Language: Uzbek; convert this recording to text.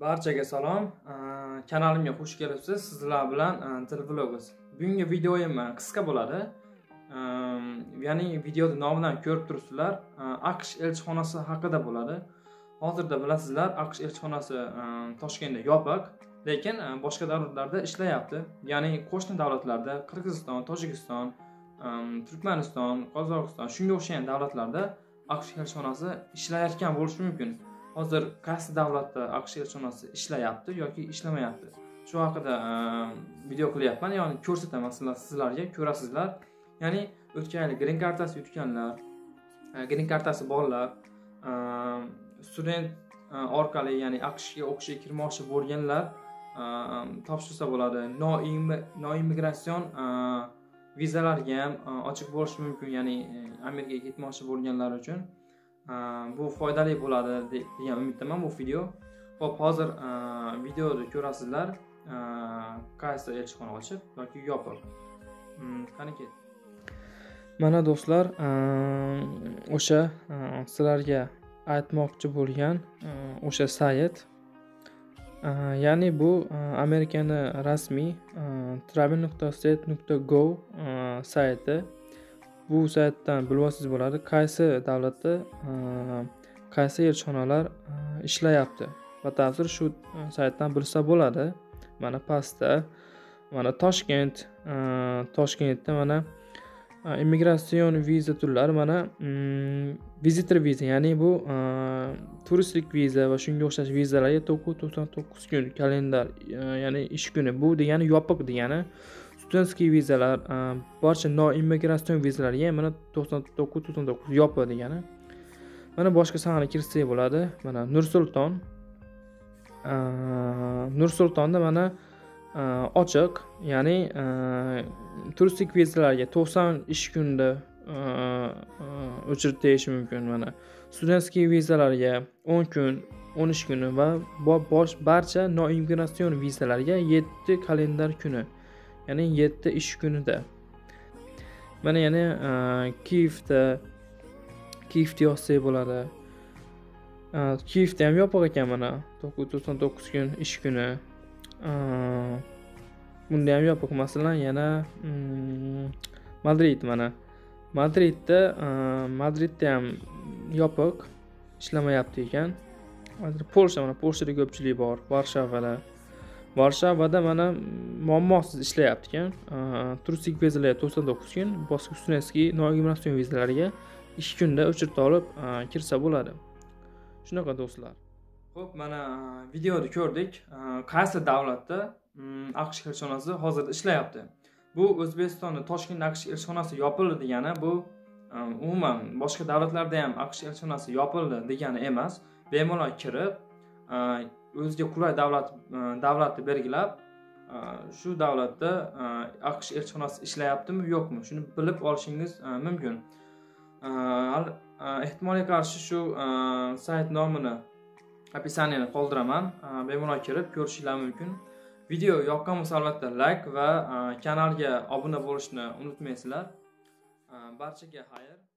barchaga salom. Kanalimga xush kelibsiz. Sizlar bilan til vlogs bugungi videoyim qisqa bo'ladi. Ya'ni videoni nomidan ko'rib turibsizlar. Aqsh elchixonasi haqida bo'ladi. Hozirda bilasizlar aqsh elchixonasi toshkentda yopiq. Lekin boshqa davlatlarda ishlayapti. Ya'ni qo'shni davlatlarda qirg'iziston tojikiston turkmaniston qozog'iston shunga o'xshagan davlatlarda aqsh elchixonasi ishlayotgan bo'lishi mumkin. Hozir qaysi davlatda aqsh elchixonasi ishlayapti yoki ishlamayapti? Shu haqida ehm, video qilyapman. Ya'ni ko'rsataman sizlar sizlarga ko'rasizlar. Ya'ni o'tgan yil green kartasi yutganlar e, green kartasi borlar. Ehm, student e, orqali ya'ni aqshga o'qishga kirmoqchi bo'lganlar ehm, topshirsa bo'ladi. Noimmigratsion e, vizalarga ham ochiq bo'lishi mumkin. Ya'ni amerikaga ketmoqchi bo'lganlar uchun. Bu foydali bo'ladi degan umiddaman bu video ho'p hozir videoni ko'rasizlar qaysi elchixona ochiq yoki yopiq qani ket mana do'stlar o'sha sizlarga aytmoqchi bo'lgan o'sha sayt ya'ni bu amerikani rasmiy travel nuqta state nuqta gov sayti bu saytdan bilib bo'ladi. Qaysi davlatda e, qaysi elchixonalar e, ishlayapti? Batafsil shu e, saytdan bilsa bo'ladi. Mana pastda mana toshkent toshkentda mana immigratsion viza turlari mana vizitor visitor viza ya'ni bu turistik viza va shunga o'xshash vizalarga to'qqiz to'qson to'qqiz kun kalendar ya'ni ish kuni. Bu degani yopiq degani studentskiy vizalar barcha noimmigratsion vizalarga ham mana to'qson to'qqiz to'qson to'qqiz yopi degani. Mana boshqa sanani kirsak bo'ladi. Mana nursulton nursultonda mana ochiq ya'ni turistik vizalarga to'qson ish kunda o'chirib deyish mumkin. Mana studentskiy vizalarga o'n kun o'n ish kuni va bosh barcha noimmigratsion vizalarga yetti kalendar kuni. Ya'ni yetti ish kunida. Mana yana e, kiyevda kiyevni yozsak bo'ladi. E, kiyevda ham yopiq ekan mana to'qqiz to'qson to'qqiz kun ish kuni. E, bunda ham yopiq. Masalan yana mm, madrid mana. Madridda madridda ham yopiq. Ishlamayapti ekan. Hozir polsha mana polshada ko'pchilik bor varshavada. Varshavada mana muammosiz ishlayapti ekan turistik vizalar to'qson to'qqiz kun boshqa studentskiy vizalariga ikki kunda o'chirta olib kirsa bo'ladi. Shunaqa do'stlar. Ho'p mana videoda ko'rdik. Qaysi davlatda? Mm, aqsh elchixonasi hozirda ishlayapti. Bu o'zbekistonni toshkent aqsh elchixonasi yopildi degani bu umuman boshqa davlatlarda ham aqsh elchixonasi yopildi degani emas. Bemalol kirib o'ziga qulay davlat e, davlatni belgilab e, shu davlatda e, aqsh elchixonasi ishlayaptimi yo'qmi? Shuni bilib olishingiz mumkin. Ehtimolga qarshi shu sayt nomini описаниеni qoldiraman. Bemalol kirib ko'rishinglar mumkin. Video yoqqan bo'lsa albatta layk va kanalga obuna bo'lishni unutmaysizlar. Barchaga xayr.